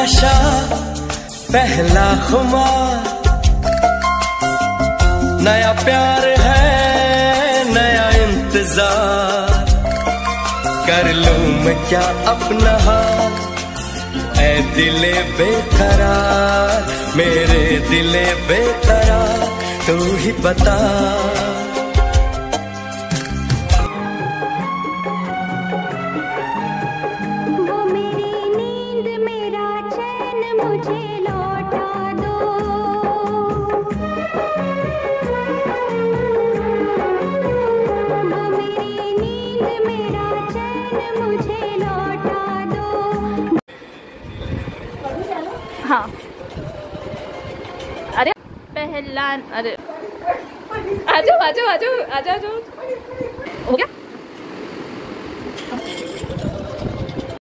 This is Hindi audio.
नशा, पहला खुमार। नया प्यार है, नया इंतज़ार। कर लूँ मैं क्या अपना हाल? ऐ दिले बेकरार, मेरे दिले बेकरार, तू ही बता। हाँ। अरे पहला अरे। आ जाओ आ जाओ आ जाओ आ जाओ हो गया?